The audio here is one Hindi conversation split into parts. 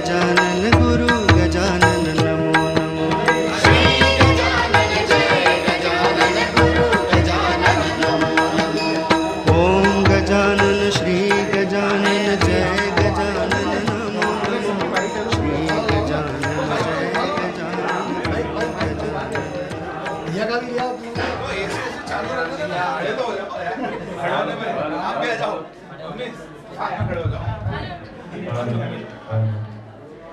गजानन गुरु गजानन नमो नमो श्री गजानन श्री गजानन जय गजानन नमो नमो श्री गजानन जय गजानन हाँ,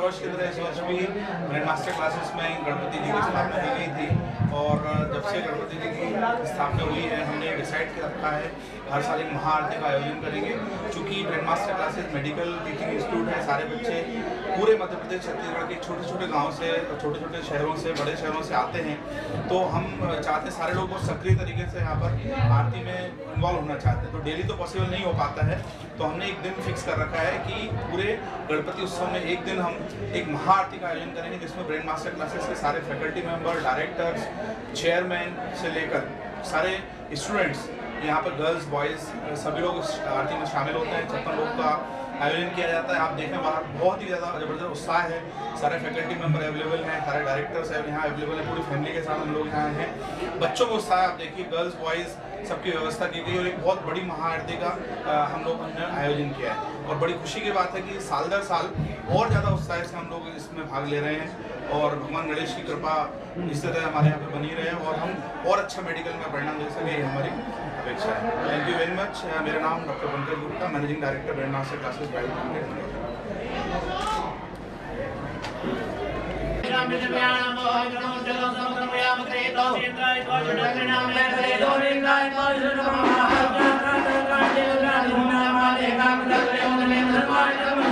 वर्ष की तरह इस वर्ष भी ग्रैंड मास्टर क्लासेस में गणपति जी की स्थापना की गई थी और जब से गणपति जी की स्थापना हुई है, हमने डिसाइड कर रखा है, हर साल एक महाआरती का आयोजन करेंगे। क्योंकि grand master classes medical teaching institute है, सारे बच्चे पूरे मध्य प्रदेश, छत्तीसगढ़ के छोटे छोटे गाँव से छोटे छोटे शहरों से, बड़े शहरों से आते हैं। तो हम चाहते हैं सारे लोग बहुत सक्रिय तरीके से यहाँ पर आरती में इन्वॉल्व होना चाहते हैं। तो डेली तो पॉसिबल नहीं हो पाता है। तो हमने एक दिन फिक्स कर रखा है कि पूरे गणपति उत्सव में एक दिन हम एक महाआरती का आयोजन करेंगे, जिसमें ब्रेन मास्टर क्लासेस के सारे फैकल्टी मेंबर, डायरेक्टर्स, चेयरमैन से लेकर सारे स्टूडेंट्स, यहाँ पर गर्ल्स, बॉयज़, सभी लोग आरती में शामिल होते हैं, छप्पन लोग का आयोजन किया जाता है। आप देखें बाहर बहुत ही ज़्यादा ज़बरदस्त उत्साह है। सारे फैकल्टी मेंबर अवेलेबल हैं, सारे डायरेक्टर्स हैं, यहाँ अवेलेबल है। पूरी फैमिली के साथ हम लोग यहाँ हैं। बच्चों को उत्साह, आप देखिए गर्ल्स बॉयज़ सबकी व्यवस्था की गई और एक बहुत बड़ी महाआरती का हम लोग हमने आयोजन किया है। और बड़ी खुशी की बात है कि साल दर साल और ज़्यादा उत्साह से हम लोग इसमें भाग ले रहे हैं। और भगवान गणेश की कृपा इस तरह हमारे यहाँ पे बनी रहे और हम और अच्छा मेडिकल में परिणाम दे सके, ये हमारी अपेक्षा है। थैंक यू वेरी मच मेरा नाम doctor Pankaj Gupta managing director brain master classes private Thank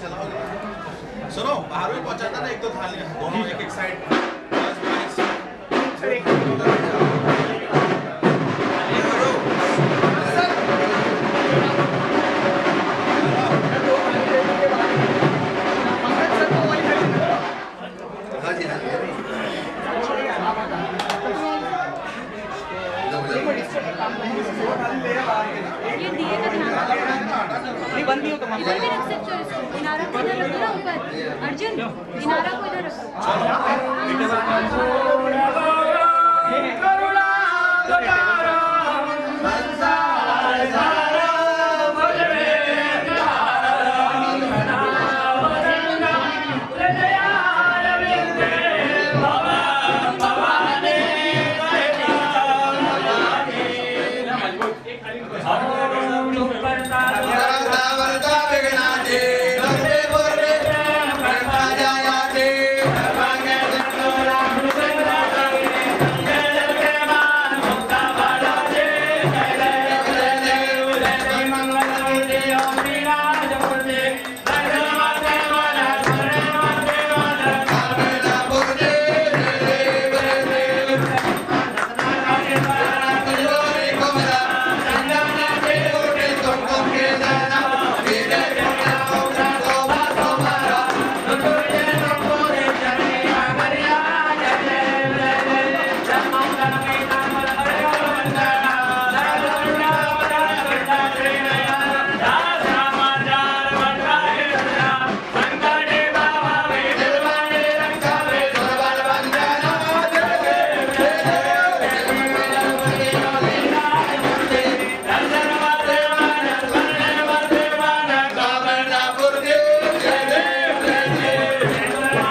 सुनो बाहर भी पहुंचाता ना एक तो थाली दोनों एक एक साइड अर्जुन किनारा को इधर रखो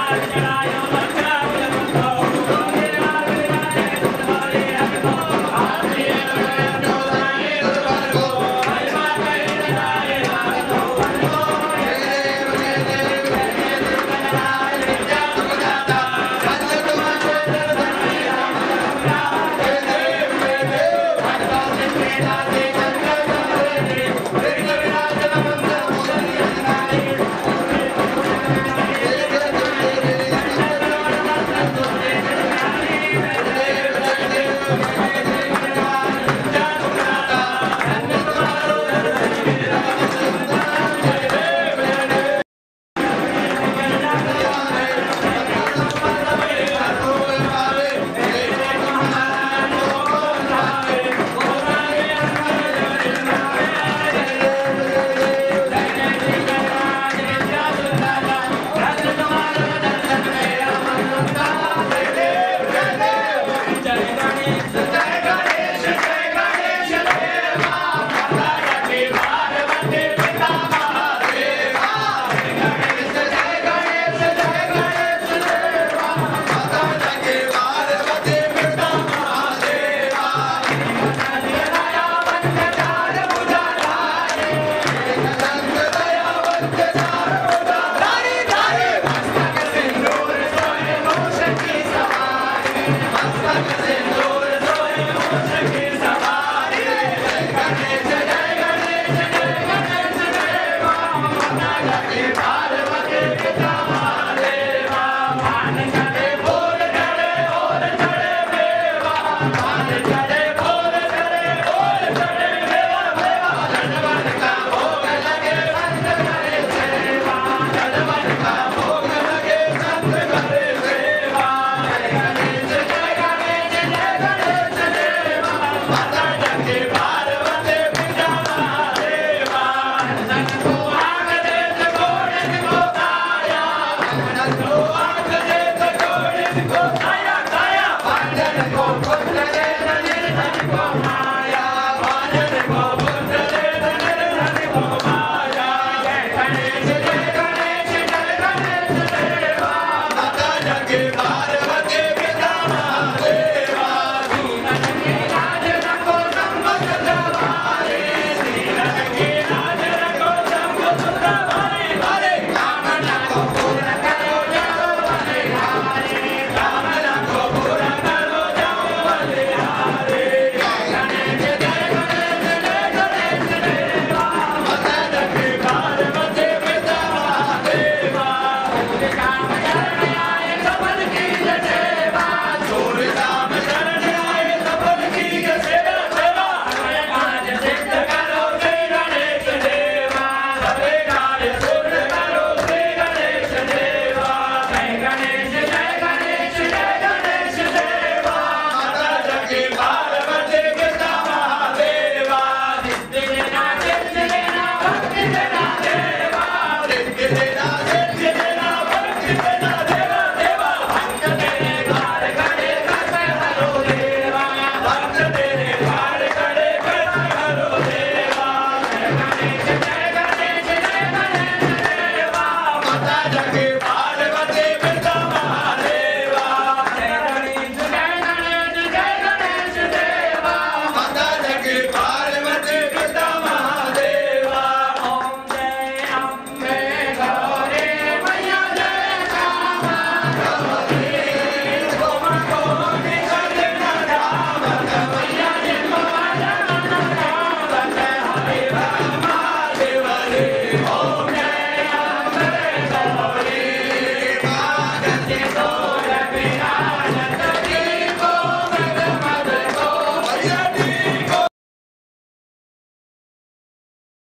Thank you.